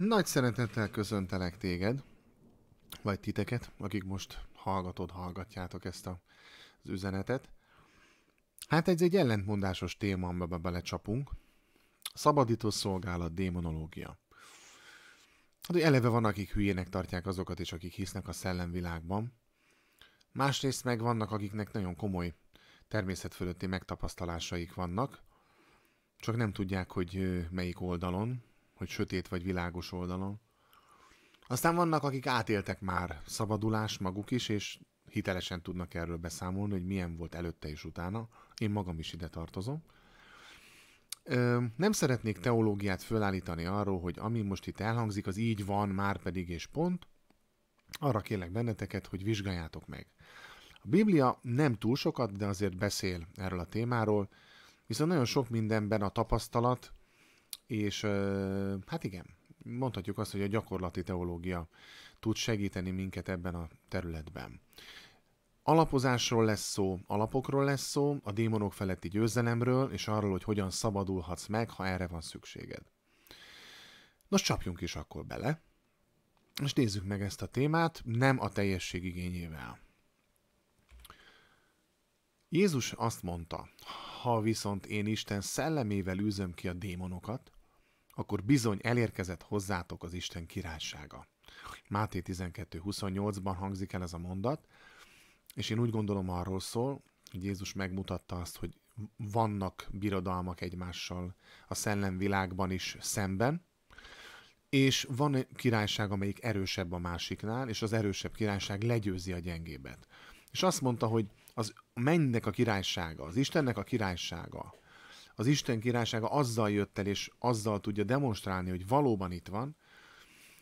Nagy szeretettel köszöntelek téged, vagy titeket, akik most hallgatod, hallgatjátok ezt a, az üzenetet. Hát ez egy ellentmondásos téma, amiben belecsapunk. Szabadító szolgálat, démonológia. Hát, hogy eleve van, akik hülyének tartják azokat is, akik hisznek a szellemvilágban. Másrészt meg vannak, akiknek nagyon komoly természetfölötti megtapasztalásaik vannak, csak nem tudják, hogy melyik oldalon, hogy sötét vagy világos oldalon. Aztán vannak, akik átéltek már szabadulás maguk is, és hitelesen tudnak erről beszámolni, hogy milyen volt előtte és utána. Én magam is ide tartozom. Nem szeretnék teológiát fölállítani arról, hogy ami most itt elhangzik, az így van, már pedig és pont. Arra kérlek benneteket, hogy vizsgáljátok meg. A Biblia nem túl sokat, de azért beszél erről a témáról, viszont nagyon sok mindenben a tapasztalat, és hát igen, mondhatjuk azt, hogy a gyakorlati teológia tud segíteni minket ebben a területben. Alapozásról lesz szó, alapokról lesz szó, a démonok feletti győzelemről, és arról, hogy hogyan szabadulhatsz meg, ha erre van szükséged. Nos, csapjunk is akkor bele, és nézzük meg ezt a témát, nem a teljesség igényével. Jézus azt mondta, ha viszont én Isten szellemével űzöm ki a démonokat, akkor bizony elérkezett hozzátok az Isten királysága. Máté 12.28-ban hangzik el ez a mondat, és én úgy gondolom arról szól, hogy Jézus megmutatta azt, hogy vannak birodalmak egymással a szellemvilágban is szemben, és van egy királyság, amelyik erősebb a másiknál, és az erősebb királyság legyőzi a gyengébet. És azt mondta, hogy az mennek a királysága, az Istennek a királysága, az Isten királysága azzal jött el, és azzal tudja demonstrálni, hogy valóban itt van,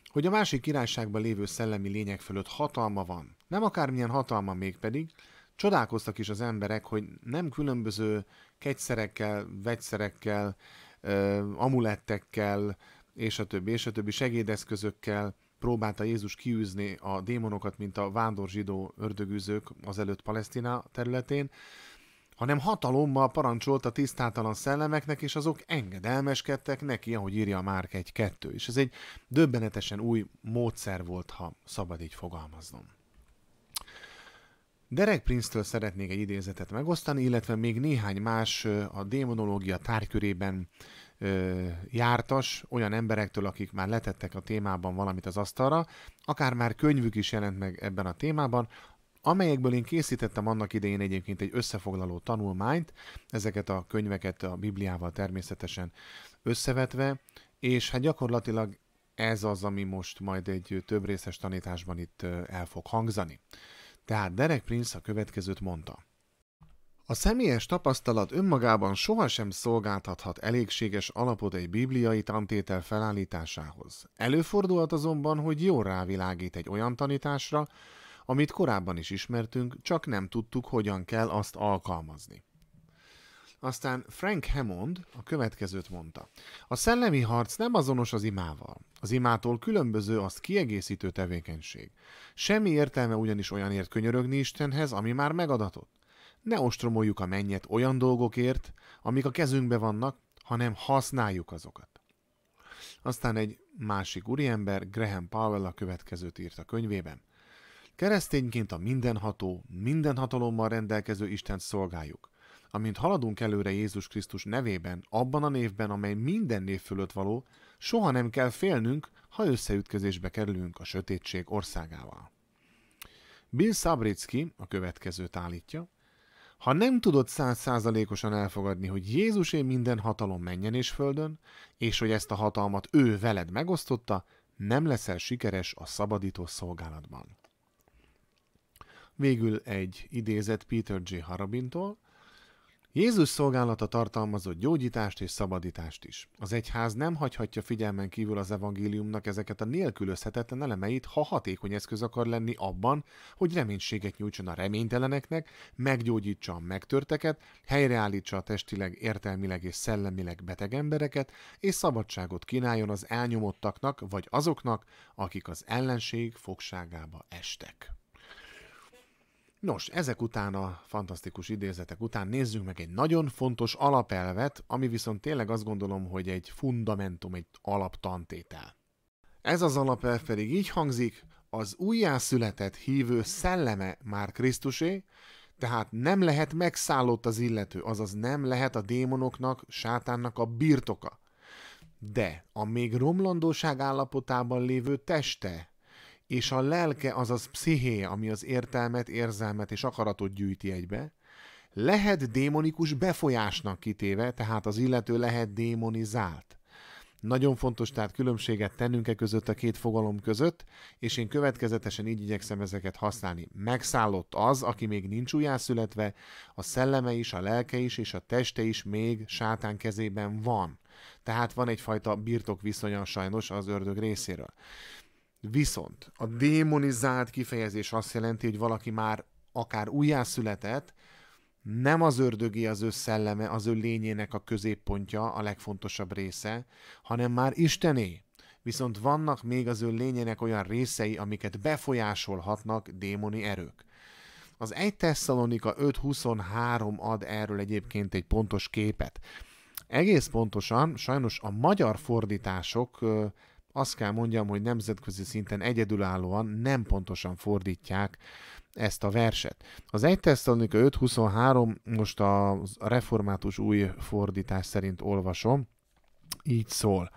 hogy a másik királyságban lévő szellemi lények fölött hatalma van. Nem akármilyen hatalma még pedig, csodálkoztak is az emberek, hogy nem különböző kegyszerekkel, vegyszerekkel, amulettekkel, és a többi, és a többi segédeszközökkel próbálta Jézus kiűzni a démonokat, mint a vándor zsidó ördögűzők előtt Palesztina területén, hanem hatalommal parancsolta tisztátalan szellemeknek, és azok engedelmeskedtek neki, ahogy írja Márk egy kettő. És ez egy döbbenetesen új módszer volt, ha szabad így fogalmaznom. Derek Prince-től szeretnék egy idézetet megosztani, illetve még néhány más a démonológia tárgykörében jártas olyan emberektől, akik már letettek a témában valamit az asztalra, akár már könyvük is jelent meg ebben a témában, amelyekből én készítettem annak idején egyébként egy összefoglaló tanulmányt, ezeket a könyveket a Bibliával természetesen összevetve, és hát gyakorlatilag ez az, ami most majd egy több részes tanításban itt el fog hangzani. Tehát Derek Prince a következőt mondta. A személyes tapasztalat önmagában sohasem szolgáltathat elégséges alapot egy bibliai tantétel felállításához. Előfordulhat azonban, hogy jól rávilágít egy olyan tanításra, amit korábban is ismertünk, csak nem tudtuk, hogyan kell azt alkalmazni. Aztán Frank Hammond a következőt mondta. A szellemi harc nem azonos az imával. Az imától különböző azt kiegészítő tevékenység. Semmi értelme ugyanis olyanért könyörögni Istenhez, ami már megadatott. Ne ostromoljuk a mennyet olyan dolgokért, amik a kezünkbe vannak, hanem használjuk azokat. Aztán egy másik úriember, Graham Powell a következőt írt a könyvében. Keresztényként a mindenható, minden hatalommal rendelkező Istent szolgáljuk. Amint haladunk előre Jézus Krisztus nevében, abban a névben, amely minden név fölött való, soha nem kell félnünk, ha összeütközésbe kerülünk a sötétség országával. Bill Szabricki a következőt állítja, ha nem tudod százszázalékosan elfogadni, hogy Jézusé minden hatalom menjen és földön, és hogy ezt a hatalmat ő veled megosztotta, nem leszel sikeres a szabadító szolgálatban. Végül egy idézet Peter J. Harabintól, Jézus szolgálata tartalmazott gyógyítást és szabadítást is. Az egyház nem hagyhatja figyelmen kívül az evangéliumnak ezeket a nélkülözhetetlen elemeit, ha hatékony eszköz akar lenni abban, hogy reménységet nyújtson a reményteleneknek, meggyógyítsa a megtörteket, helyreállítsa a testileg, értelmileg és szellemileg beteg embereket, és szabadságot kínáljon az elnyomottaknak vagy azoknak, akik az ellenség fogságába estek. Nos, ezek után a fantasztikus idézetek után nézzünk meg egy nagyon fontos alapelvet, ami viszont tényleg azt gondolom, hogy egy fundamentum, egy alaptantétel. Ez az alapelv pedig így hangzik, az újjászületett hívő szelleme már Krisztusé, tehát nem lehet megszállott az illető, azaz nem lehet a démonoknak, sátánnak a birtoka. De a még romlandóság állapotában lévő teste és a lelke, azaz pszichéje, ami az értelmet, érzelmet és akaratot gyűjti egybe, lehet démonikus befolyásnak kitéve, tehát az illető lehet démonizált. Nagyon fontos tehát különbséget tennünk e között a két fogalom között, és én következetesen így igyekszem ezeket használni. Megszállott az, aki még nincs újjászületve, a szelleme is, a lelke is, és a teste is még sátán kezében van. Tehát van egyfajta birtok viszonya sajnos az ördög részéről. Viszont a démonizált kifejezés azt jelenti, hogy valaki már akár újjászületett, nem az ördögi az ő szelleme, az ő lényének a középpontja, a legfontosabb része, hanem már Istené. Viszont vannak még az ő lényének olyan részei, amiket befolyásolhatnak démoni erők. Az 1 Tesszalonika 5.23 ad erről egyébként egy pontos képet. Egész pontosan, sajnos a magyar fordítások azt kell mondjam, hogy nemzetközi szinten egyedülállóan nem pontosan fordítják ezt a verset. Az 1 Tesszalonika 5.23 most a református új fordítás szerint olvasom, így szól.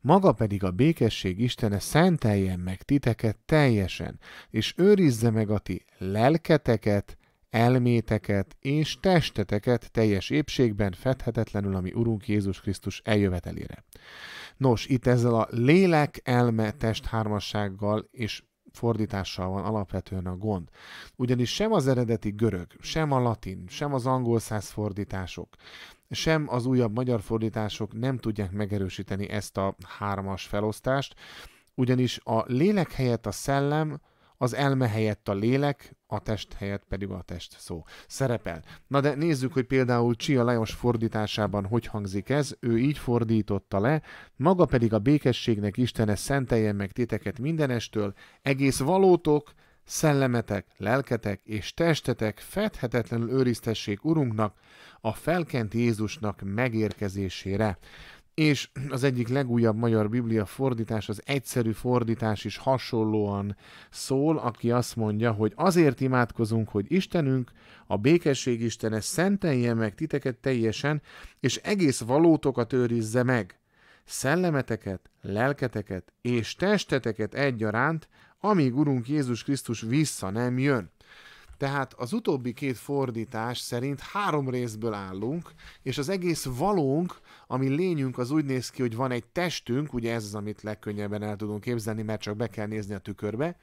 Maga pedig a békesség Istene szenteljen meg titeket teljesen, és őrizze meg a ti lelketeket, elméteket és testeteket teljes épségben fedhetetlenül, ami Urunk Jézus Krisztus eljövetelére. Nos, itt ezzel a lélek, elme, test hármassággal és fordítással van alapvetően a gond. Ugyanis sem az eredeti görög, sem a latin, sem az angol száz fordítások, sem az újabb magyar fordítások nem tudják megerősíteni ezt a hármas felosztást, ugyanis a lélek helyett a szellem, az elme helyett a lélek, a test helyett pedig a test szó szerepel. Na de nézzük, hogy például Csia Lajos fordításában hogy hangzik ez, ő így fordította le, maga pedig a békességnek Istene szenteljen meg titeket mindenestől, egész valótok, szellemetek, lelketek és testetek fedhetetlenül őriztessék Urunknak, a felkent Jézusnak megérkezésére és az egyik legújabb magyar biblia fordítás, az egyszerű fordítás is hasonlóan szól, aki azt mondja, hogy azért imádkozunk, hogy Istenünk, a békesség Istene szentelje meg titeket teljesen, és egész valótokat őrizze meg, szellemeteket, lelketeket és testeteket egyaránt, amíg Urunk Jézus Krisztus vissza nem jön. Tehát az utóbbi két fordítás szerint három részből állunk, és az egész valónk, ami lényünk, az úgy néz ki, hogy van egy testünk, ugye ez az, amit legkönnyebben el tudunk képzelni, mert csak be kell nézni a tükörbe.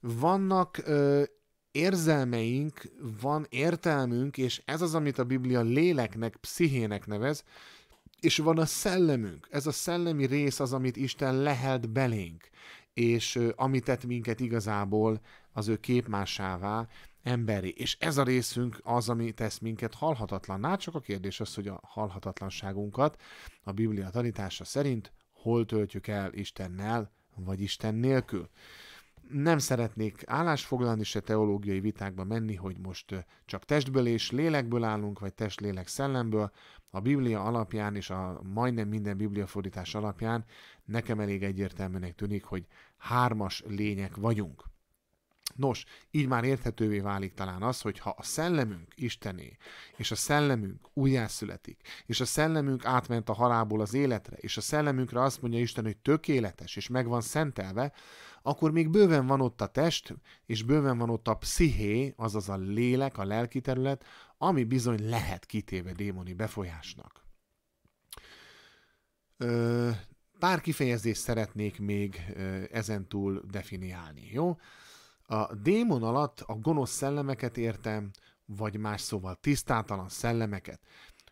Vannak ö, érzelmeink, van értelmünk, és ez az, amit a Biblia léleknek, pszichének nevez, és van a szellemünk. Ez a szellemi rész az, amit Isten lehelt belénk, és amit tett minket igazából az ő képmásává, emberi. És ez a részünk az, ami tesz minket halhatatlanná, csak a kérdés az, hogy a halhatatlanságunkat a Biblia tanítása szerint hol töltjük el Istennel, vagy Isten nélkül. Nem szeretnék állásfoglalni, se teológiai vitákba menni, hogy most csak testből és lélekből állunk, vagy test, lélek, szellemből. A Biblia alapján és a majdnem minden bibliafordítás alapján nekem elég egyértelműnek tűnik, hogy hármas lények vagyunk. Nos, így már érthetővé válik talán az, hogy ha a szellemünk Istené, és a szellemünk újjászületik, és a szellemünk átment a halálból az életre, és a szellemünkre azt mondja Isten, hogy tökéletes, és meg van szentelve, akkor még bőven van ott a test, és bőven van ott a psziché, azaz a lélek, a lelki terület, ami bizony lehet kitéve démoni befolyásnak. Pár kifejezést szeretnék még ezentúl definiálni, jó? A démon alatt a gonosz szellemeket értem, vagy más szóval tisztátalan szellemeket.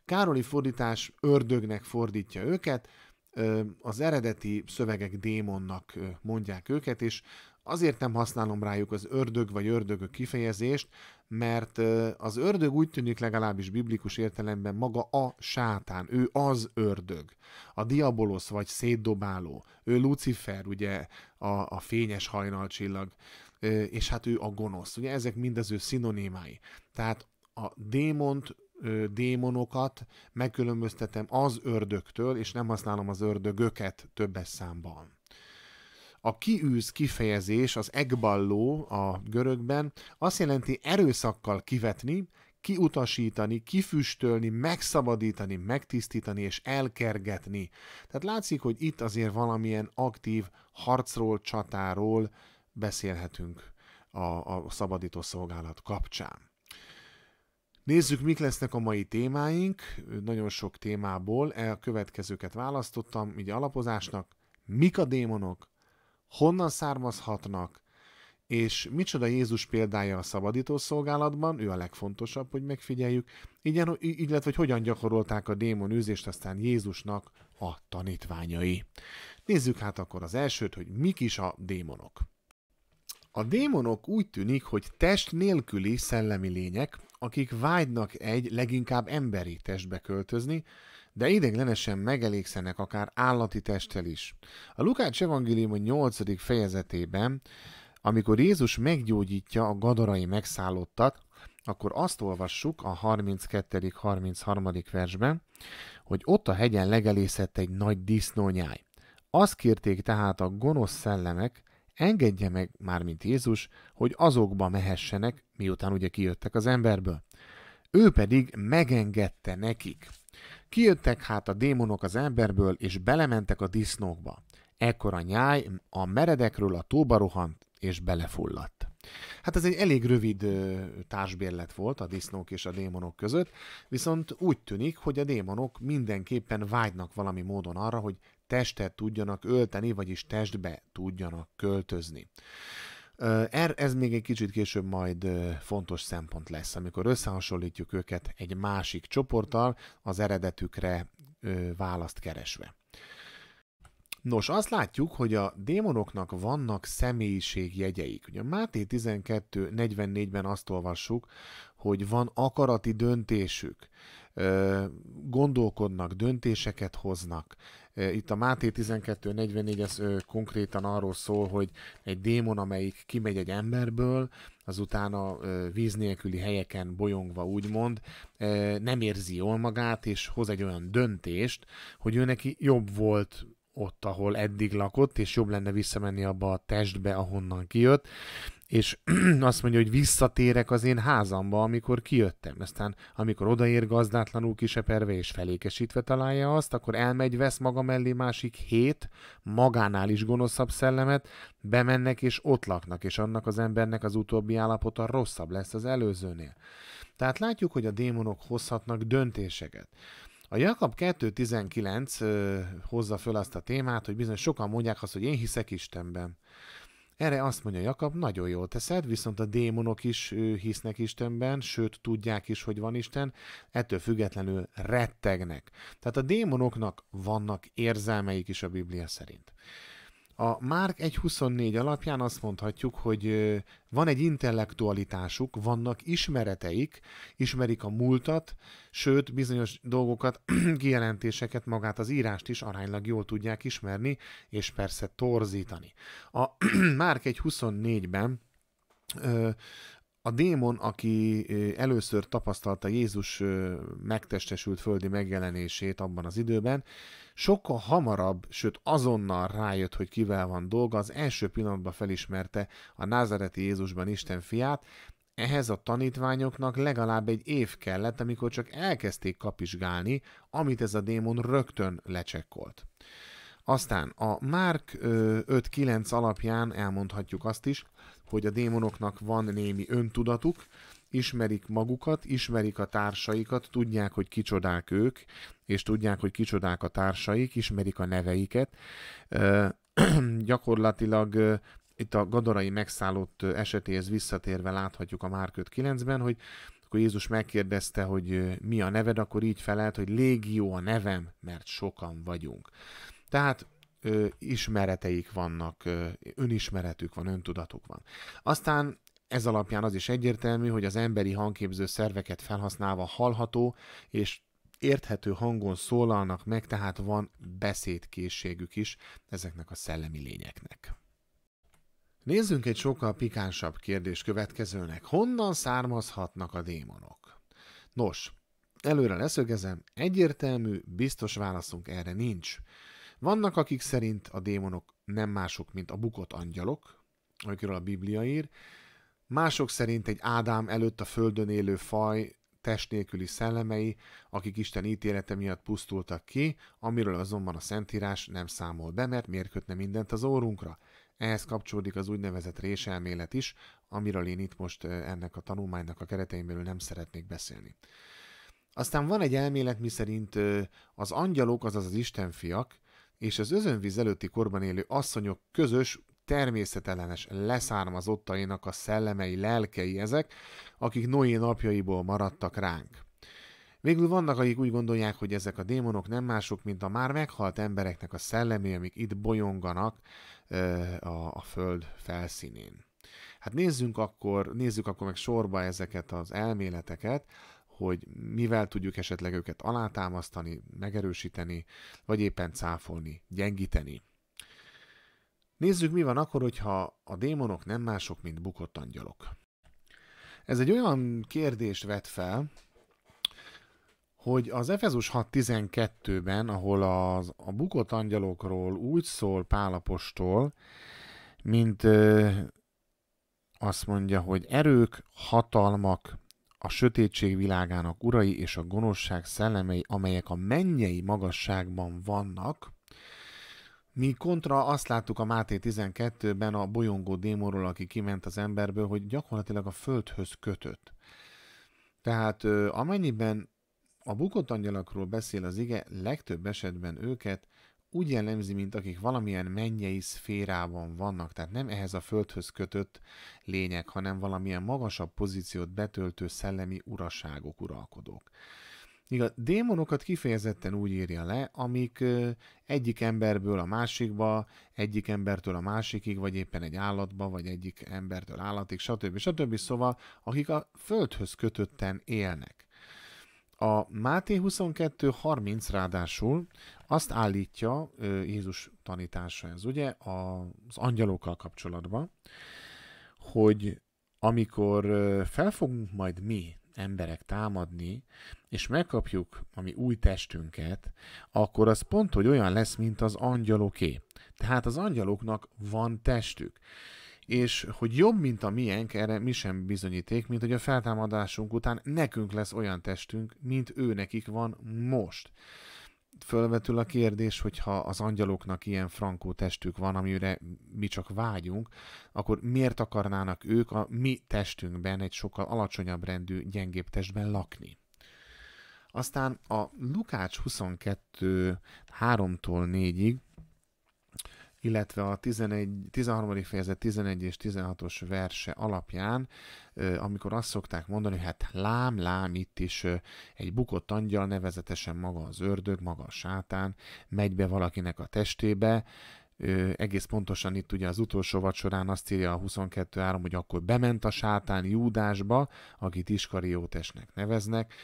Károli fordítás ördögnek fordítja őket, az eredeti szövegek démonnak mondják őket, és azért nem használom rájuk az ördög vagy ördögök kifejezést, mert az ördög úgy tűnik legalábbis biblikus értelemben maga a sátán, ő az ördög, a diabolosz vagy szétdobáló, ő Lucifer, ugye a, a fényes hajnalcsillag, és hát ő a gonosz. Ugye ezek mind az ő szinonimái. Tehát a démont, démonokat megkülönböztetem az ördögtől, és nem használom az ördögöket többes számban. A kiűz kifejezés, az egballó a görögben azt jelenti erőszakkal kivetni, kiutasítani, kifüstölni, megszabadítani, megtisztítani és elkergetni. Tehát látszik, hogy itt azért valamilyen aktív harcról, csatáról beszélhetünk a, a szabadító szolgálat kapcsán. Nézzük, mik lesznek a mai témáink. Nagyon sok témából a következőket választottam, így alapozásnak. Mik a démonok? Honnan származhatnak? És micsoda Jézus példája a szabadító szolgálatban, ő a legfontosabb, hogy megfigyeljük, így, illetve hogy hogyan gyakorolták a démon űzést aztán Jézusnak a tanítványai. Nézzük hát akkor az elsőt, hogy mik is a démonok. A démonok úgy tűnik, hogy test nélküli szellemi lények, akik vágynak egy leginkább emberi testbe költözni, de ideglenesen megelégszenek akár állati testtel is. A Lukács evangélium 8. fejezetében, amikor Jézus meggyógyítja a gadarai megszállottat, akkor azt olvassuk a 32.-33. versben, hogy ott a hegyen legelészett egy nagy disznónyáj. Azt kérték tehát a gonosz szellemek, engedje meg, mármint Jézus, hogy azokba mehessenek, miután ugye kijöttek az emberből. Ő pedig megengedte nekik. Kijöttek hát a démonok az emberből, és belementek a disznókba. Ekkor a nyáj a meredekről a tóba rohant, és belefulladt. Hát ez egy elég rövid társbérlet volt a disznók és a démonok között, viszont úgy tűnik, hogy a démonok mindenképpen vágynak valami módon arra, hogy testet tudjanak ölteni, vagyis testbe tudjanak költözni. Er, ez még egy kicsit később majd fontos szempont lesz, amikor összehasonlítjuk őket egy másik csoporttal, az eredetükre választ keresve. Nos, azt látjuk, hogy a démonoknak vannak személyiségjegyeik. Ugye Máté 12.44-ben azt olvassuk, hogy van akarati döntésük, gondolkodnak, döntéseket hoznak. Itt a Máté 12.44 ez konkrétan arról szól, hogy egy démon, amelyik kimegy egy emberből, azután a víz nélküli helyeken bolyongva úgymond, nem érzi jól magát, és hoz egy olyan döntést, hogy ő neki jobb volt ott, ahol eddig lakott, és jobb lenne visszamenni abba a testbe, ahonnan kijött, és azt mondja, hogy visszatérek az én házamba, amikor kijöttem. Aztán, amikor odaér gazdátlanul kiseperve és felékesítve találja azt, akkor elmegy, vesz maga mellé másik hét, magánál is gonoszabb szellemet, bemennek és ott laknak, és annak az embernek az utóbbi állapota rosszabb lesz az előzőnél. Tehát látjuk, hogy a démonok hozhatnak döntéseket. A Jakab 2.19 hozza föl azt a témát, hogy bizony sokan mondják azt, hogy én hiszek Istenben. Erre azt mondja Jakab, nagyon jól teszed, viszont a démonok is hisznek Istenben, sőt tudják is, hogy van Isten, ettől függetlenül rettegnek. Tehát a démonoknak vannak érzelmeik is a Biblia szerint. A Márk 1.24 alapján azt mondhatjuk, hogy van egy intellektualitásuk, vannak ismereteik, ismerik a múltat, sőt, bizonyos dolgokat, kijelentéseket, magát az írást is aránylag jól tudják ismerni, és persze torzítani. A Márk 1.24-ben a démon, aki először tapasztalta Jézus megtestesült földi megjelenését abban az időben, sokkal hamarabb, sőt azonnal rájött, hogy kivel van dolga, az első pillanatban felismerte a názareti Jézusban Isten fiát, ehhez a tanítványoknak legalább egy év kellett, amikor csak elkezdték kapizsgálni, amit ez a démon rögtön lecsekkolt. Aztán a Márk 5.9 alapján elmondhatjuk azt is, hogy a démonoknak van némi öntudatuk, ismerik magukat, ismerik a társaikat, tudják, hogy kicsodák ők, és tudják, hogy kicsodák a társaik, ismerik a neveiket. gyakorlatilag itt a gadarai megszállott esetéhez visszatérve láthatjuk a Márk 9-ben, hogy akkor Jézus megkérdezte, hogy mi a neved, akkor így felelt, hogy légió a nevem, mert sokan vagyunk. Tehát ö, ismereteik vannak, ö, önismeretük van, öntudatuk van. Aztán ez alapján az is egyértelmű, hogy az emberi hangképző szerveket felhasználva hallható és érthető hangon szólalnak meg, tehát van beszédkészségük is ezeknek a szellemi lényeknek. Nézzünk egy sokkal pikánsabb kérdés következőnek. Honnan származhatnak a démonok? Nos, előre leszögezem, egyértelmű, biztos válaszunk erre nincs. Vannak, akik szerint a démonok nem mások, mint a bukott angyalok, amikről a Biblia ír. Mások szerint egy Ádám előtt a földön élő faj test nélküli szellemei, akik Isten ítélete miatt pusztultak ki, amiről azonban a Szentírás nem számol be, mert miért kötne mindent az órunkra. Ehhez kapcsolódik az úgynevezett réselmélet is, amiről én itt most ennek a tanulmánynak a keretein belül nem szeretnék beszélni. Aztán van egy elmélet, miszerint az angyalok, azaz az istenfiak, és az özönvíz előtti korban élő asszonyok közös, természetellenes leszármazottainak a szellemei, lelkei ezek, akik Noé napjaiból maradtak ránk. Végül vannak, akik úgy gondolják, hogy ezek a démonok nem mások, mint a már meghalt embereknek a szellemi, amik itt bolyonganak a, a föld felszínén. Hát nézzünk akkor, nézzük akkor meg sorba ezeket az elméleteket, hogy mivel tudjuk esetleg őket alátámasztani, megerősíteni, vagy éppen cáfolni, gyengíteni. Nézzük, mi van akkor, hogyha a démonok nem mások, mint bukott angyalok. Ez egy olyan kérdést vet fel, hogy az Efezus 6.12-ben, ahol az, a bukott angyalokról úgy szól Pálapostól, mint ö, azt mondja, hogy erők, hatalmak, a sötétség világának urai és a gonoszság szellemei, amelyek a mennyei magasságban vannak, mi kontra azt láttuk a Máté 12-ben a bolyongó démonról, aki kiment az emberből, hogy gyakorlatilag a földhöz kötött. Tehát amennyiben a bukott angyalakról beszél az ige, legtöbb esetben őket úgy jellemzi, mint akik valamilyen mennyei szférában vannak, tehát nem ehhez a földhöz kötött lények, hanem valamilyen magasabb pozíciót betöltő szellemi uraságok, uralkodók. Míg a démonokat kifejezetten úgy írja le, amik egyik emberből a másikba, egyik embertől a másikig, vagy éppen egy állatba, vagy egyik embertől állatig, stb. stb. Szóval, akik a földhöz kötötten élnek. A Máté 22.30 ráadásul azt állítja Jézus tanítása ez, ugye, az angyalokkal kapcsolatban, hogy amikor fel fogunk majd mi emberek támadni, és megkapjuk a mi új testünket, akkor az pont, hogy olyan lesz, mint az angyaloké. Tehát az angyaloknak van testük. És hogy jobb, mint a miénk, erre mi sem bizonyíték, mint hogy a feltámadásunk után nekünk lesz olyan testünk, mint ő nekik van most fölvetül a kérdés, hogyha az angyaloknak ilyen frankó testük van, amire mi csak vágyunk, akkor miért akarnának ők a mi testünkben egy sokkal alacsonyabb rendű, gyengébb testben lakni? Aztán a Lukács 22 3-tól 4-ig illetve a 11, 13. fejezet 11 és 16-os verse alapján, amikor azt szokták mondani, hogy hát lám, lám, itt is egy bukott angyal, nevezetesen maga az ördög, maga a sátán, megy be valakinek a testébe, egész pontosan itt ugye az utolsó vacsorán azt írja a 22.3, hogy akkor bement a sátán Júdásba, akit Iskariótesnek neveznek.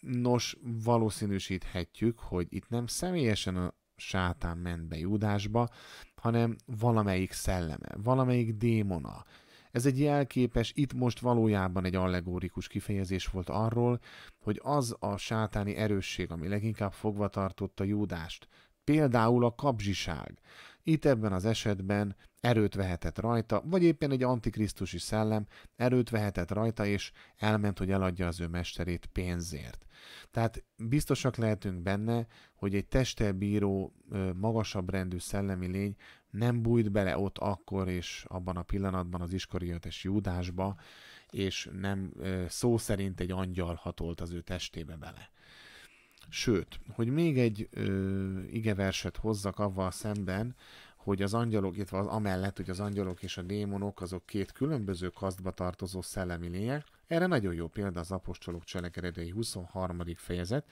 Nos, valószínűsíthetjük, hogy itt nem személyesen sátán ment be Júdásba, hanem valamelyik szelleme, valamelyik démona. Ez egy jelképes, itt most valójában egy allegórikus kifejezés volt arról, hogy az a sátáni erősség, ami leginkább fogva tartotta Júdást, például a kapzsiság, itt ebben az esetben erőt vehetett rajta, vagy éppen egy antikrisztusi szellem erőt vehetett rajta, és elment, hogy eladja az ő mesterét pénzért. Tehát biztosak lehetünk benne, hogy egy testtel bíró, magasabb rendű szellemi lény nem bújt bele ott akkor és abban a pillanatban az iskariotes Júdásba, és nem szó szerint egy angyal hatolt az ő testébe bele. Sőt, hogy még egy ö, igeverset hozzak avval szemben, hogy az angyalok, illetve az amellett, hogy az angyalok és a démonok azok két különböző kasztba tartozó szellemi lények, erre nagyon jó példa az apostolok cselekedetei 23. fejezet,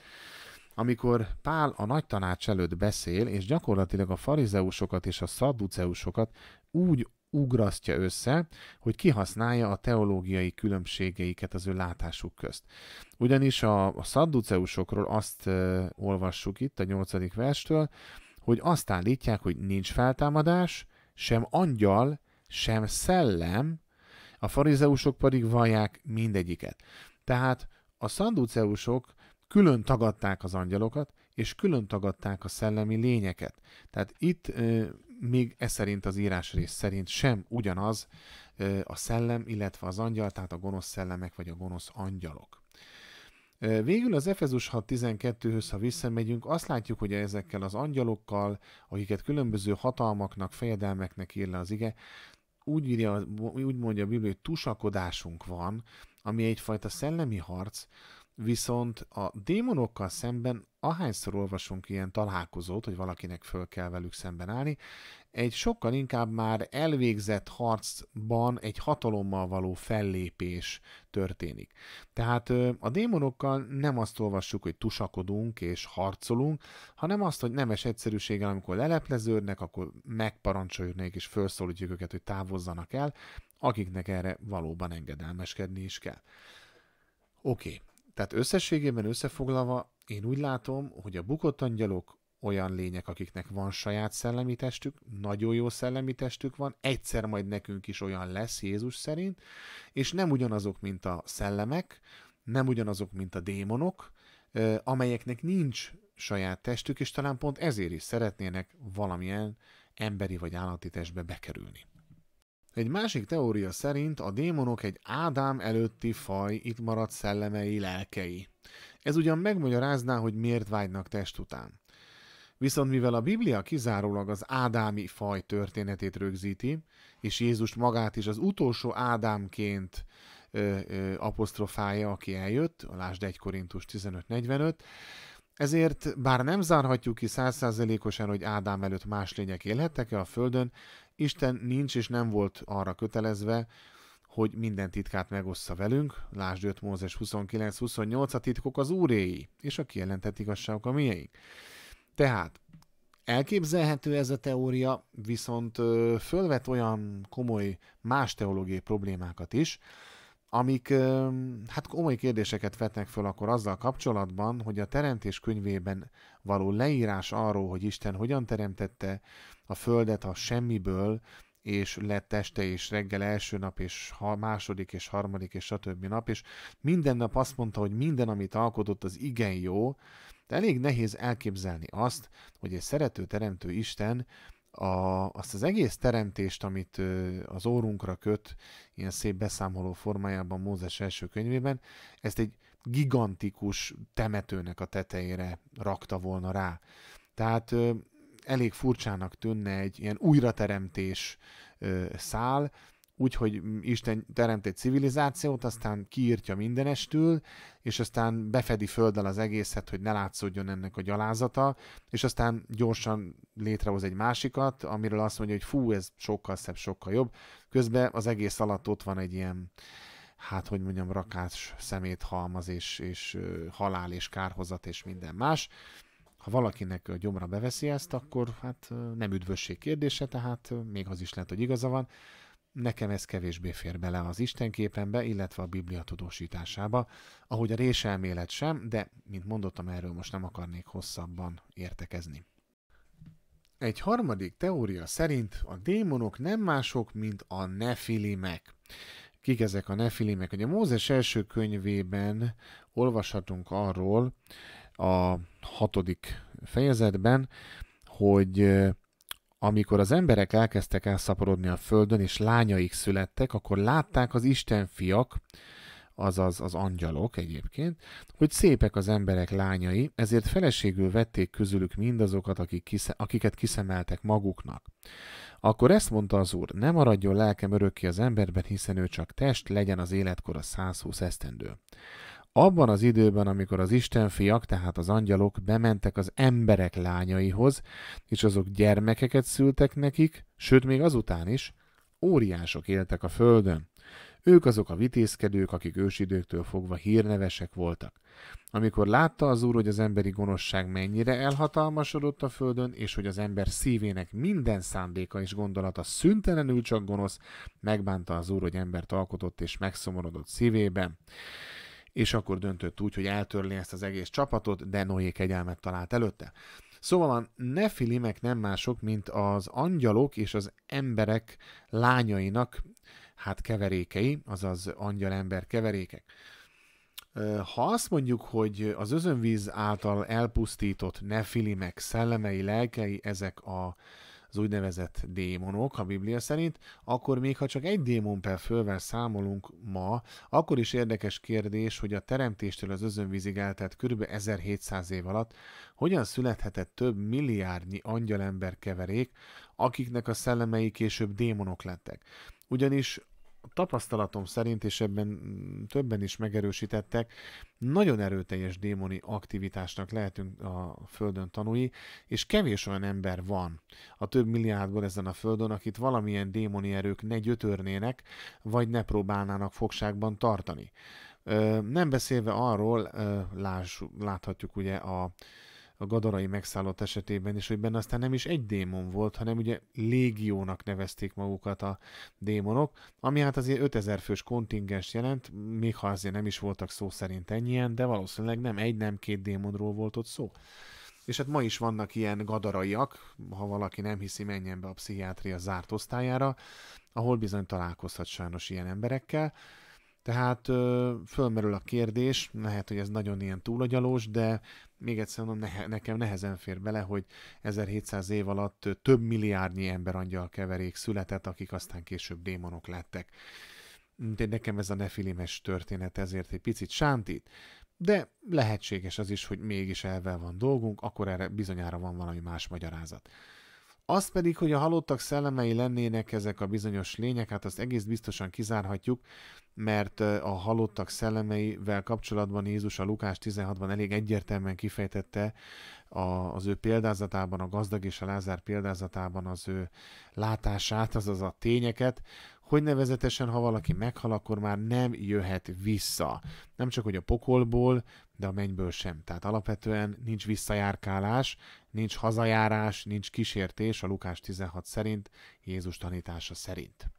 amikor Pál a nagy tanács előtt beszél, és gyakorlatilag a farizeusokat és a szadduceusokat úgy ugrasztja össze, hogy kihasználja a teológiai különbségeiket az ő látásuk közt. Ugyanis a, a szadduceusokról azt uh, olvassuk itt a nyolcadik verstől, hogy azt állítják, hogy nincs feltámadás, sem angyal, sem szellem, a farizeusok pedig vallják mindegyiket. Tehát a szadduceusok külön tagadták az angyalokat, és külön tagadták a szellemi lényeket. Tehát itt még ez szerint az írásrész szerint sem ugyanaz a szellem, illetve az angyal, tehát a gonosz szellemek vagy a gonosz angyalok. Végül az Efezus 6.12-höz, ha visszamegyünk, azt látjuk, hogy ezekkel az angyalokkal, akiket különböző hatalmaknak, fejedelmeknek ír le az ige, úgy, írja, úgy mondja a Biblia, hogy tusakodásunk van, ami egyfajta szellemi harc, viszont a démonokkal szemben ahányszor olvasunk ilyen találkozót, hogy valakinek föl kell velük szemben állni, egy sokkal inkább már elvégzett harcban egy hatalommal való fellépés történik. Tehát a démonokkal nem azt olvassuk, hogy tusakodunk és harcolunk, hanem azt, hogy nemes egyszerűséggel, amikor lelepleződnek, akkor megparancsoljuk nekik és felszólítjuk őket, hogy távozzanak el, akiknek erre valóban engedelmeskedni is kell. Oké, okay. tehát összességében összefoglalva, én úgy látom, hogy a bukott angyalok olyan lények, akiknek van saját szellemi testük, nagyon jó szellemi testük van, egyszer majd nekünk is olyan lesz Jézus szerint, és nem ugyanazok, mint a szellemek, nem ugyanazok, mint a démonok, amelyeknek nincs saját testük, és talán pont ezért is szeretnének valamilyen emberi vagy állati testbe bekerülni. Egy másik teória szerint a démonok egy Ádám előtti faj itt maradt szellemei, lelkei. Ez ugyan megmagyarázná, hogy miért vágynak test után. Viszont mivel a Biblia kizárólag az Ádámi faj történetét rögzíti, és Jézus magát is az utolsó Ádámként ö, ö, apostrofálja, aki eljött, lásd 1 Korintus 15.45, ezért bár nem zárhatjuk ki százszázalékosan, hogy Ádám előtt más lények élhettek-e a Földön, Isten nincs és nem volt arra kötelezve, hogy minden titkát megossza velünk, lásd 5 Mózes 29-28, a titkok az úréi, és a kijelentett igazságok a mieink. Tehát elképzelhető ez a teória, viszont fölvet olyan komoly más teológiai problémákat is, amik hát komoly kérdéseket vetnek föl akkor azzal kapcsolatban, hogy a Teremtés könyvében való leírás arról, hogy Isten hogyan teremtette a Földet a semmiből, és lett teste, és reggel első nap, és második, és harmadik, és stb. nap, és minden nap azt mondta, hogy minden, amit alkotott, az igen jó, de elég nehéz elképzelni azt, hogy egy szerető teremtő Isten a, azt az egész teremtést, amit ö, az órunkra köt, ilyen szép beszámoló formájában Mózes első könyvében, ezt egy gigantikus temetőnek a tetejére rakta volna rá. Tehát ö, elég furcsának tűnne egy ilyen újrateremtés szál, úgy, hogy Isten teremt egy civilizációt, aztán kiírtja mindenestül, és aztán befedi földdel az egészet, hogy ne látszódjon ennek a gyalázata, és aztán gyorsan létrehoz egy másikat, amiről azt mondja, hogy fú, ez sokkal szebb, sokkal jobb. Közben az egész alatt ott van egy ilyen, hát hogy mondjam, rakás szemét halmaz, és, és halál, és kárhozat, és minden más. Ha valakinek a gyomra beveszi ezt, akkor hát nem üdvösség kérdése, tehát még az is lehet, hogy igaza van. Nekem ez kevésbé fér bele az Istenképembe, illetve a Biblia tudósításába, ahogy a réselmélet sem, de, mint mondottam, erről most nem akarnék hosszabban értekezni. Egy harmadik teória szerint a démonok nem mások, mint a nefilimek. Kik ezek a nefilimek? Ugye Mózes első könyvében olvashatunk arról a hatodik fejezetben, hogy amikor az emberek elkezdtek elszaporodni a földön, és lányaik születtek, akkor látták az Isten fiak, azaz az angyalok egyébként, hogy szépek az emberek lányai, ezért feleségül vették közülük mindazokat, akik kisze- akiket kiszemeltek maguknak. Akkor ezt mondta az úr, ne maradjon lelkem örökké az emberben, hiszen ő csak test, legyen az életkor a 120 esztendő. Abban az időben, amikor az Isten fiak, tehát az angyalok bementek az emberek lányaihoz, és azok gyermekeket szültek nekik, sőt még azután is, óriások éltek a földön. Ők azok a vitézkedők, akik ősidőktől fogva hírnevesek voltak. Amikor látta az úr, hogy az emberi gonoszság mennyire elhatalmasodott a földön, és hogy az ember szívének minden szándéka és gondolata szüntelenül csak gonosz, megbánta az úr, hogy embert alkotott és megszomorodott szívében és akkor döntött úgy, hogy eltörli ezt az egész csapatot, de Noé kegyelmet talált előtte. Szóval a nefilimek nem mások, mint az angyalok és az emberek lányainak hát keverékei, azaz angyal-ember keverékek. Ha azt mondjuk, hogy az özönvíz által elpusztított nefilimek szellemei, lelkei, ezek a, az úgynevezett démonok a Biblia szerint, akkor még ha csak egy démon per fölvel számolunk ma, akkor is érdekes kérdés, hogy a teremtéstől az özönvízig eltelt kb. 1700 év alatt hogyan születhetett több milliárdnyi angyalember keverék, akiknek a szellemei később démonok lettek. Ugyanis tapasztalatom szerint, és ebben mm, többen is megerősítettek, nagyon erőteljes démoni aktivitásnak lehetünk a Földön tanúi, és kevés olyan ember van a több milliárdból ezen a Földön, akit valamilyen démoni erők ne gyötörnének, vagy ne próbálnának fogságban tartani. Nem beszélve arról, láss, láthatjuk ugye a a gadarai megszállott esetében is, hogy benne aztán nem is egy démon volt, hanem ugye légiónak nevezték magukat a démonok, ami hát azért 5000 fős kontingens jelent, még ha azért nem is voltak szó szerint ennyien, de valószínűleg nem egy, nem két démonról volt ott szó. És hát ma is vannak ilyen gadaraiak, ha valaki nem hiszi, menjen be a pszichiátria zárt osztályára, ahol bizony találkozhat sajnos ilyen emberekkel, tehát ö, fölmerül a kérdés, lehet, hogy ez nagyon ilyen túlagyalós, de még egyszer mondom, ne, nekem nehezen fér bele, hogy 1700 év alatt több milliárdnyi emberangyal keverék született, akik aztán később démonok lettek. De nekem ez a nefilimes történet ezért egy picit sántít, de lehetséges az is, hogy mégis elvel van dolgunk, akkor erre bizonyára van valami más magyarázat. Az pedig, hogy a halottak szellemei lennének ezek a bizonyos lények, hát azt egész biztosan kizárhatjuk, mert a halottak szellemeivel kapcsolatban Jézus a Lukás 16-ban elég egyértelműen kifejtette az ő példázatában, a gazdag és a Lázár példázatában az ő látását, azaz a tényeket, hogy nevezetesen, ha valaki meghal, akkor már nem jöhet vissza. Nem csak, hogy a pokolból, de a mennyből sem. Tehát alapvetően nincs visszajárkálás, nincs hazajárás, nincs kísértés a Lukás 16 szerint, Jézus tanítása szerint.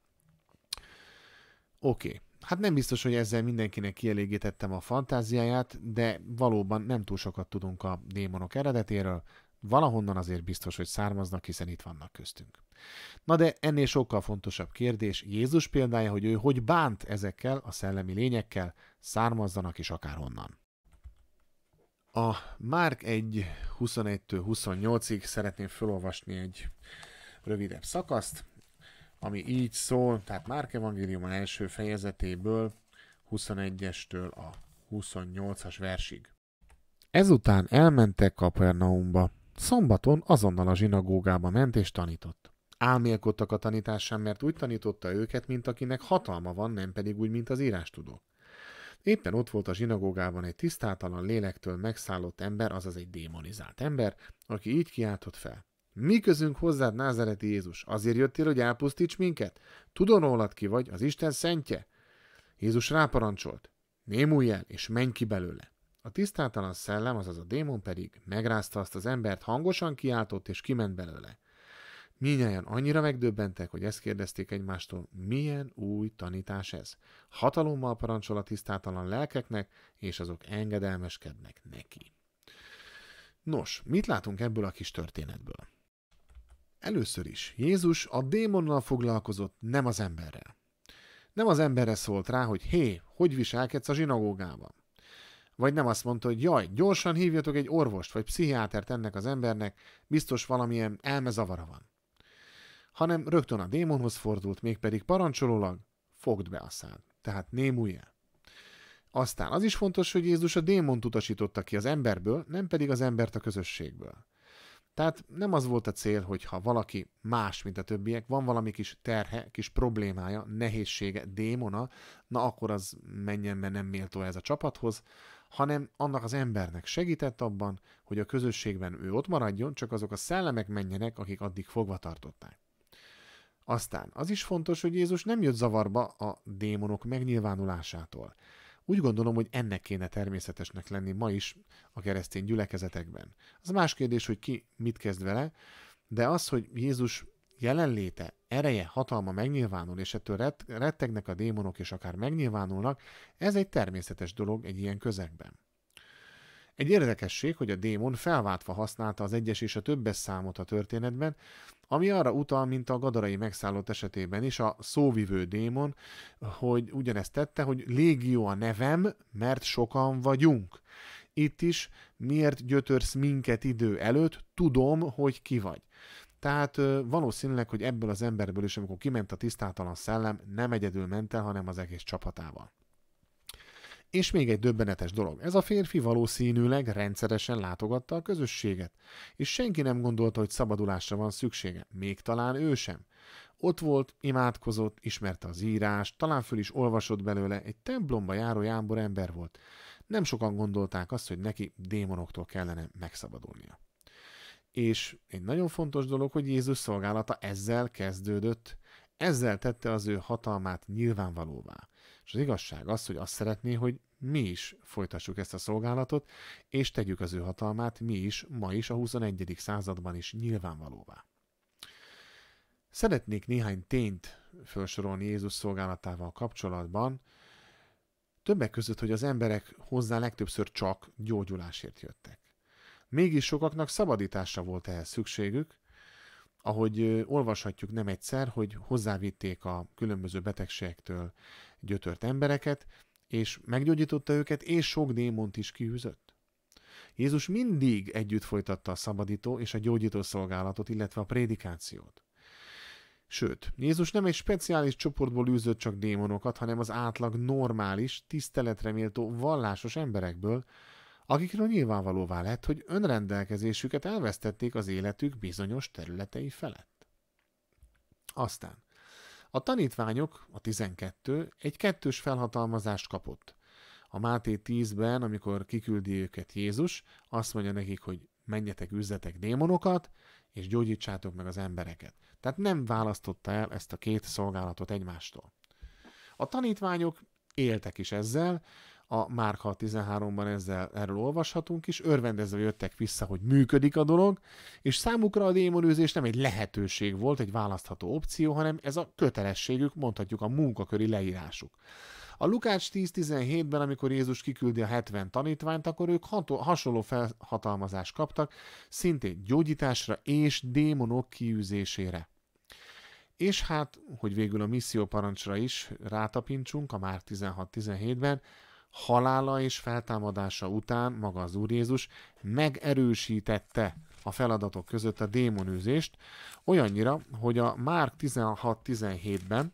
Oké, okay. hát nem biztos, hogy ezzel mindenkinek kielégítettem a fantáziáját, de valóban nem túl sokat tudunk a démonok eredetéről, valahonnan azért biztos, hogy származnak, hiszen itt vannak köztünk. Na de ennél sokkal fontosabb kérdés, Jézus példája, hogy ő hogy bánt ezekkel a szellemi lényekkel, származzanak is akárhonnan. A Márk 1, 21-től 28-ig szeretném felolvasni egy rövidebb szakaszt, ami így szól, tehát Márk evangélium első fejezetéből 21-estől a 28-as versig. Ezután elmentek Kapernaumba. Szombaton azonnal a zsinagógába ment és tanított. Álmélkodtak a tanításán, mert úgy tanította őket, mint akinek hatalma van, nem pedig úgy, mint az írástudók. Éppen ott volt a zsinagógában egy tisztátalan lélektől megszállott ember, azaz egy démonizált ember, aki így kiáltott fel. Mi közünk hozzád, názereti Jézus? Azért jöttél, hogy elpusztíts minket? Tudom rólad ki vagy, az Isten szentje? Jézus ráparancsolt. Némulj el, és menj ki belőle. A tisztátalan szellem, azaz a démon pedig megrázta azt az embert, hangosan kiáltott, és kiment belőle. Minnyáján annyira megdöbbentek, hogy ezt kérdezték egymástól, milyen új tanítás ez. Hatalommal parancsol a tisztátalan lelkeknek, és azok engedelmeskednek neki. Nos, mit látunk ebből a kis történetből? Először is, Jézus a démonnal foglalkozott, nem az emberrel. Nem az emberre szólt rá, hogy hé, hogy viselkedsz a zsinagógában. Vagy nem azt mondta, hogy jaj, gyorsan hívjatok egy orvost vagy pszichiátert ennek az embernek, biztos valamilyen elmezavara van hanem rögtön a démonhoz fordult, mégpedig parancsolólag, fogd be a szád. Tehát némulj el. Aztán az is fontos, hogy Jézus a démont utasította ki az emberből, nem pedig az embert a közösségből. Tehát nem az volt a cél, hogy ha valaki más, mint a többiek, van valami kis terhe, kis problémája, nehézsége, démona, na akkor az menjen be nem méltó ez a csapathoz, hanem annak az embernek segített abban, hogy a közösségben ő ott maradjon, csak azok a szellemek menjenek, akik addig fogva tartották. Aztán az is fontos, hogy Jézus nem jött zavarba a démonok megnyilvánulásától. Úgy gondolom, hogy ennek kéne természetesnek lenni ma is a keresztény gyülekezetekben. Az más kérdés, hogy ki mit kezd vele, de az, hogy Jézus jelenléte, ereje, hatalma megnyilvánul, és ettől rettegnek a démonok, és akár megnyilvánulnak, ez egy természetes dolog egy ilyen közegben. Egy érdekesség, hogy a démon felváltva használta az egyes és a többes számot a történetben, ami arra utal, mint a gadarai megszállott esetében is, a szóvivő démon, hogy ugyanezt tette, hogy légió a nevem, mert sokan vagyunk. Itt is, miért gyötörsz minket idő előtt, tudom, hogy ki vagy. Tehát valószínűleg, hogy ebből az emberből is, amikor kiment a tisztátalan szellem, nem egyedül ment el, hanem az egész csapatával. És még egy döbbenetes dolog. Ez a férfi valószínűleg rendszeresen látogatta a közösséget, és senki nem gondolta, hogy szabadulásra van szüksége, még talán ő sem. Ott volt, imádkozott, ismerte az írást, talán föl is olvasott belőle, egy templomba járó jámbor ember volt. Nem sokan gondolták azt, hogy neki démonoktól kellene megszabadulnia. És egy nagyon fontos dolog, hogy Jézus szolgálata ezzel kezdődött, ezzel tette az ő hatalmát nyilvánvalóvá. És az igazság az, hogy azt szeretné, hogy mi is folytassuk ezt a szolgálatot, és tegyük az ő hatalmát mi is, ma is, a 21. században is nyilvánvalóvá. Szeretnék néhány tényt felsorolni Jézus szolgálatával kapcsolatban, többek között, hogy az emberek hozzá legtöbbször csak gyógyulásért jöttek. Mégis sokaknak szabadításra volt ehhez szükségük, ahogy olvashatjuk nem egyszer, hogy hozzávitték a különböző betegségektől gyötört embereket, és meggyógyította őket, és sok démont is kiűzött. Jézus mindig együtt folytatta a szabadító és a gyógyító szolgálatot, illetve a prédikációt. Sőt, Jézus nem egy speciális csoportból űzött csak démonokat, hanem az átlag normális, tiszteletreméltó, vallásos emberekből, akikről nyilvánvalóvá lett, hogy önrendelkezésüket elvesztették az életük bizonyos területei felett. Aztán a tanítványok, a 12, egy kettős felhatalmazást kapott. A Máté 10-ben, amikor kiküldi őket Jézus, azt mondja nekik, hogy menjetek, üzzetek démonokat, és gyógyítsátok meg az embereket. Tehát nem választotta el ezt a két szolgálatot egymástól. A tanítványok éltek is ezzel, a Márka 13-ban ezzel, erről olvashatunk is, örvendezve jöttek vissza, hogy működik a dolog, és számukra a démonőzés nem egy lehetőség volt, egy választható opció, hanem ez a kötelességük, mondhatjuk a munkaköri leírásuk. A Lukács 10-17-ben, amikor Jézus kiküldi a 70 tanítványt, akkor ők hasonló felhatalmazást kaptak, szintén gyógyításra és démonok kiűzésére. És hát, hogy végül a misszió parancsra is rátapintsunk a már 16-17-ben, halála és feltámadása után maga az Úr Jézus megerősítette a feladatok között a démonűzést, olyannyira, hogy a Márk 16-17-ben,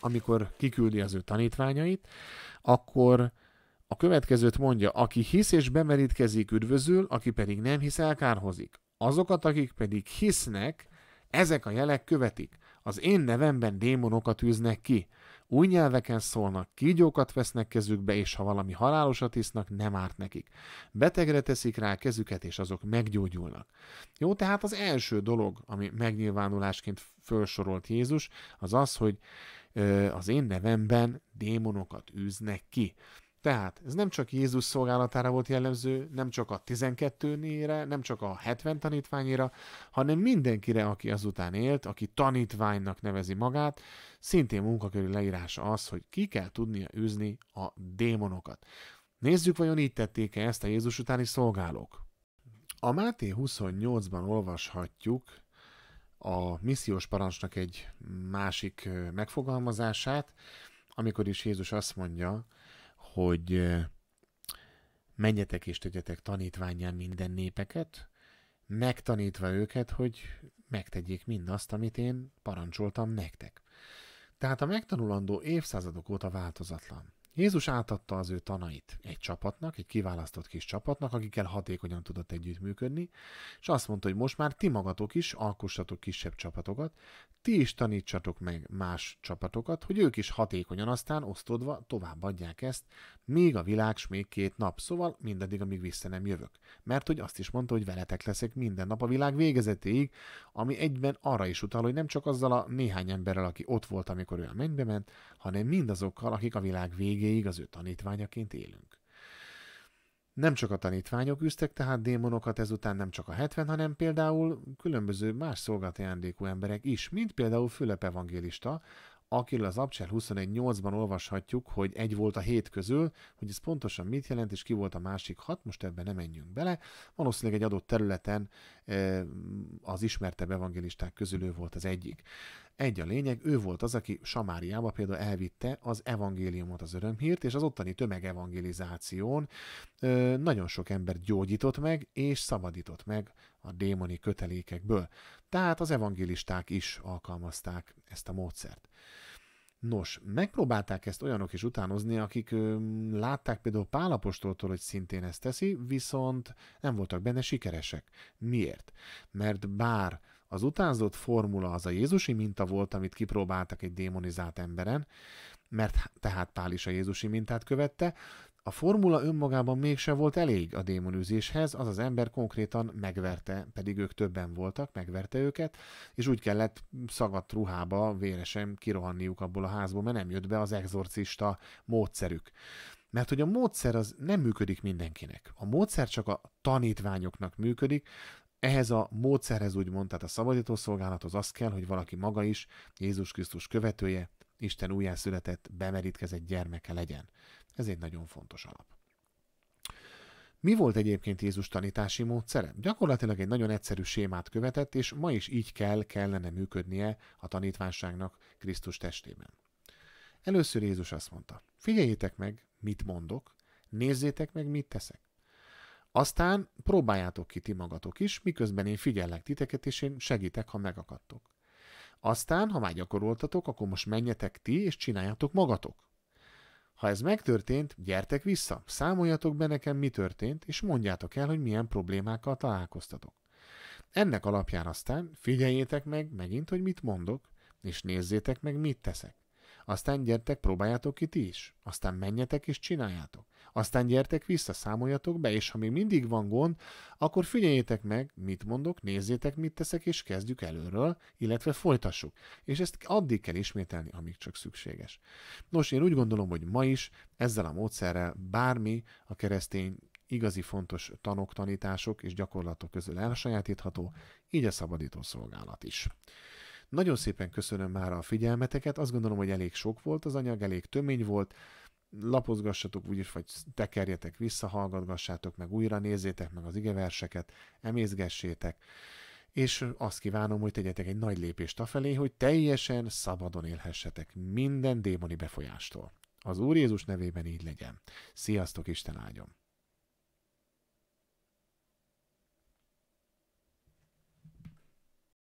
amikor kiküldi az ő tanítványait, akkor a következőt mondja, aki hisz és bemerítkezik, üdvözül, aki pedig nem hisz, elkárhozik. Azokat, akik pedig hisznek, ezek a jelek követik. Az én nevemben démonokat űznek ki új nyelveken szólnak, kígyókat vesznek kezükbe, és ha valami halálosat isznak, nem árt nekik. Betegre teszik rá kezüket, és azok meggyógyulnak. Jó, tehát az első dolog, ami megnyilvánulásként felsorolt Jézus, az az, hogy az én nevemben démonokat űznek ki. Tehát ez nem csak Jézus szolgálatára volt jellemző, nem csak a 12-nére, nem csak a 70 tanítványira, hanem mindenkire, aki azután élt, aki tanítványnak nevezi magát, szintén munkaköri leírása az, hogy ki kell tudnia űzni a démonokat. Nézzük, vajon így tették-e ezt a Jézus utáni szolgálók. A Máté 28-ban olvashatjuk a missziós parancsnak egy másik megfogalmazását, amikor is Jézus azt mondja, hogy menjetek és tegyetek tanítványán minden népeket, megtanítva őket, hogy megtegyék mindazt, amit én parancsoltam nektek. Tehát a megtanulandó évszázadok óta változatlan. Jézus átadta az ő tanait egy csapatnak, egy kiválasztott kis csapatnak, akikkel hatékonyan tudott együttműködni, és azt mondta, hogy most már ti magatok is alkossatok kisebb csapatokat, ti is tanítsatok meg más csapatokat, hogy ők is hatékonyan aztán osztodva továbbadják ezt, még a világ s még két nap, szóval mindaddig, amíg vissza nem jövök. Mert hogy azt is mondta, hogy veletek leszek minden nap a világ végezetéig, ami egyben arra is utal, hogy nem csak azzal a néhány emberrel, aki ott volt, amikor ő a mennybe ment, hanem mindazokkal, akik a világ végéig az ő tanítványaként élünk. Nem csak a tanítványok üztek tehát démonokat ezután nem csak a 70, hanem például különböző más szolgálati emberek is, mint például Fülep evangélista, akiről az Abcsel 21.8-ban olvashatjuk, hogy egy volt a hét közül, hogy ez pontosan mit jelent, és ki volt a másik hat, most ebben nem menjünk bele. Valószínűleg egy adott területen az ismertebb evangélisták közül ő volt az egyik. Egy a lényeg, ő volt az, aki Samáriába például elvitte az evangéliumot, az örömhírt, és az ottani tömegevangelizáción nagyon sok ember gyógyított meg, és szabadított meg a démoni kötelékekből. Tehát az evangélisták is alkalmazták ezt a módszert. Nos, megpróbálták ezt olyanok is utánozni, akik ö, látták például Pálapostoltól, hogy szintén ezt teszi, viszont nem voltak benne sikeresek. Miért? Mert bár az utánzott formula az a Jézusi minta volt, amit kipróbáltak egy démonizált emberen, mert tehát Pál is a Jézusi mintát követte, a formula önmagában mégse volt elég a démonűzéshez, az az ember konkrétan megverte, pedig ők többen voltak, megverte őket, és úgy kellett szagadt ruhába véresen kirohanniuk abból a házból, mert nem jött be az exorcista módszerük. Mert hogy a módszer az nem működik mindenkinek. A módszer csak a tanítványoknak működik, ehhez a módszerhez úgymond, tehát a szabadítószolgálathoz az kell, hogy valaki maga is Jézus Krisztus követője, Isten újjászületett, bemerítkezett gyermeke legyen. Ez egy nagyon fontos alap. Mi volt egyébként Jézus tanítási módszere? Gyakorlatilag egy nagyon egyszerű sémát követett, és ma is így kell, kellene működnie a tanítványságnak Krisztus testében. Először Jézus azt mondta, figyeljétek meg, mit mondok, nézzétek meg, mit teszek. Aztán próbáljátok ki ti magatok is, miközben én figyellek titeket, és én segítek, ha megakadtok. Aztán, ha már gyakoroltatok, akkor most menjetek ti, és csináljátok magatok. Ha ez megtörtént, gyertek vissza, számoljatok be nekem, mi történt, és mondjátok el, hogy milyen problémákkal találkoztatok. Ennek alapján aztán figyeljétek meg megint, hogy mit mondok, és nézzétek meg, mit teszek. Aztán gyertek, próbáljátok ki ti is. Aztán menjetek és csináljátok. Aztán gyertek vissza, számoljatok be, és ha még mindig van gond, akkor figyeljétek meg, mit mondok, nézzétek, mit teszek, és kezdjük előről, illetve folytassuk. És ezt addig kell ismételni, amíg csak szükséges. Nos, én úgy gondolom, hogy ma is ezzel a módszerrel bármi a keresztény igazi fontos tanok, tanítások és gyakorlatok közül elsajátítható, így a szabadító szolgálat is. Nagyon szépen köszönöm már a figyelmeteket, azt gondolom, hogy elég sok volt az anyag, elég tömény volt, lapozgassatok úgyis, vagy tekerjetek vissza, hallgatgassátok meg újra, nézzétek meg az igeverseket, emészgessétek, és azt kívánom, hogy tegyetek egy nagy lépést afelé, hogy teljesen szabadon élhessetek minden démoni befolyástól. Az Úr Jézus nevében így legyen. Sziasztok, Isten áldjon!